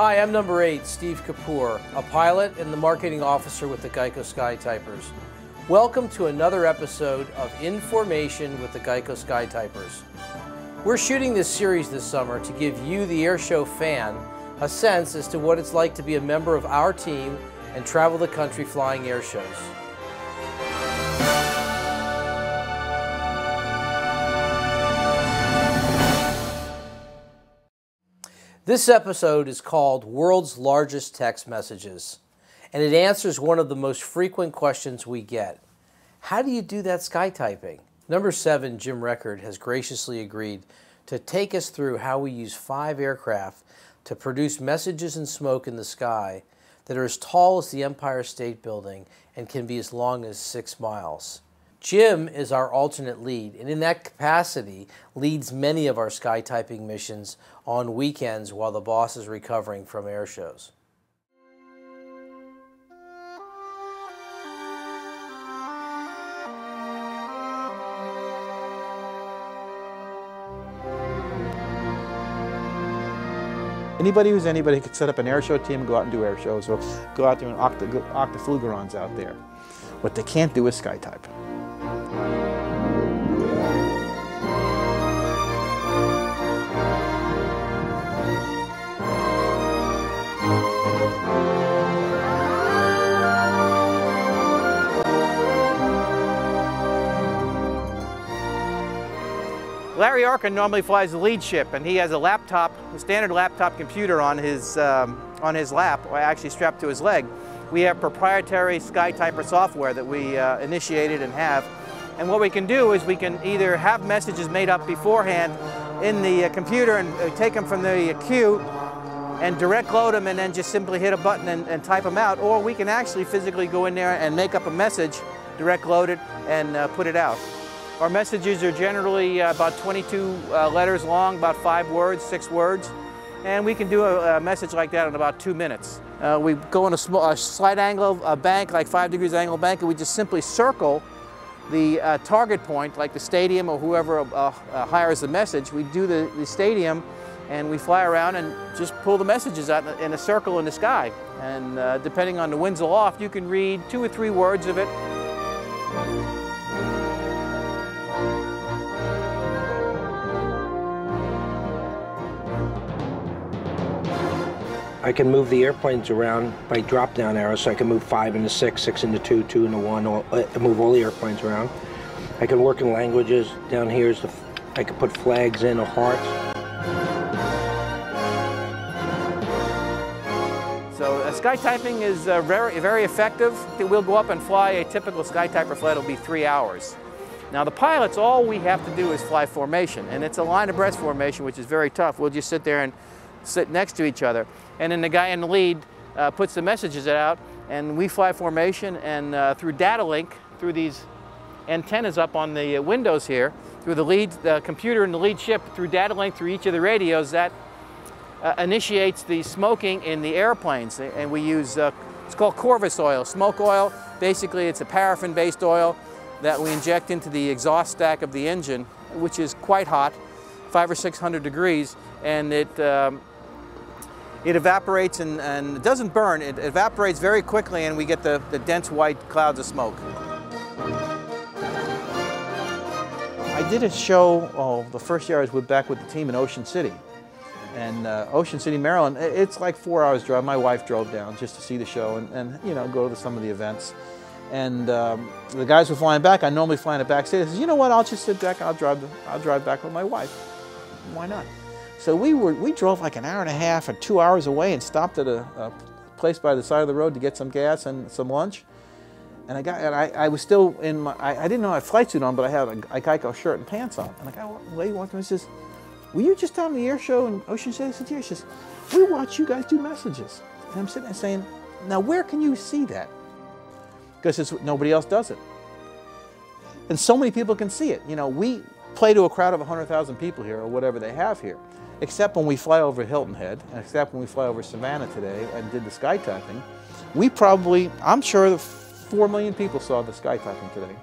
Hi, I'm number eight, Steve Kapoor, a pilot and the marketing officer with the Geico SkyTypers. Welcome to another episode of Information with the Geico Skytypers. We're shooting this series this summer to give you, the airshow fan, a sense as to what it's like to be a member of our team and travel the country flying air shows. This episode is called World's Largest Text Messages, and it answers one of the most frequent questions we get. How do you do that sky typing? Number seven, Jim Record, has graciously agreed to take us through how we use five aircraft to produce messages and smoke in the sky that are as tall as the Empire State Building and can be as long as six miles. Jim is our alternate lead, and in that capacity leads many of our sky typing missions on weekends while the boss is recovering from air shows. Anybody who's anybody could set up an air show team and go out and do air shows or go out there and octa, octaflugerons out there. What they can't do is sky Larry Arken normally flies the lead ship, and he has a laptop, a standard laptop computer on his, um, on his lap, or actually strapped to his leg. We have proprietary SkyTyper software that we uh, initiated and have. And what we can do is we can either have messages made up beforehand in the uh, computer and uh, take them from the queue and direct load them and then just simply hit a button and, and, type them out. Or we can actually physically go in there and make up a message, direct load it, and uh, put it out. Our messages are generally uh, about 22 uh, letters long, about five words, six words. And we can do a, a message like that in about two minutes. Uh, we go in a, small, a slight angle a bank, like five degrees angle bank, and we just simply circle the uh, target point, like the stadium or whoever uh, uh, hires the message. We do the, the stadium and we fly around and just pull the messages out in a circle in the sky. And depending on the winds aloft, you can read two or three words of it. I can move the airplanes around by drop down arrows, so I can move five into six, six into two, two into one, all, uh, move all the airplanes around. I can work in languages. Down here is the, I can put flags in or hearts. So uh, sky typing is uh, very, very effective. We'll go up and fly a typical sky typer flight. It'll be three hours. Now the pilots, all we have to do is fly formation, and it's a line abreast formation, which is very tough. We'll just sit there and sit next to each other. And then the guy in the lead uh, puts the messages out and we fly formation and uh, through data link, through these antennas up on the uh, windows here, through the lead the computer in the lead ship, through data link through each of the radios, that uh, initiates the smoking in the airplanes. And we use, uh, it's called Corvus oil, smoke oil. Basically, it's a paraffin-based oil that we inject into the exhaust stack of the engine, which is quite hot, five or 600 degrees, and it um, it evaporates and, and it doesn't burn, it evaporates very quickly and we get the, the dense white clouds of smoke. I did a show, oh, the first year I was with, back with the team in Ocean City. And uh, Ocean City, Maryland, it's like four hours drive. My wife drove down just to see the show and, and you know, go to some of the events. And um, the guys were flying back. I normally fly in the back. I said, you know what, I'll just sit back, I'll drive, I'll drive back with my wife. Why not? So we were we drove like an hour and a half or two hours away and stopped at a, a place by the side of the road to get some gas and some lunch. And I got and I, I was still in my I, I, didn't know I had flight suit on, but I had a, a Geico shirt and pants on. And the guy lady walked in and says, "Were you just on the air show in Ocean City?" I said, "Yeah." She says, "We watch you guys do messages." And I'm sitting there saying, "Now where can you see that?" Because nobody else does it. And so many people can see it. You know, we play to a crowd of 100,000 people here or whatever they have here except when we fly over Hilton Head, and except when we fly over Savannah today and did the sky typing, we probably, I'm sure 4 million people saw the sky typing today.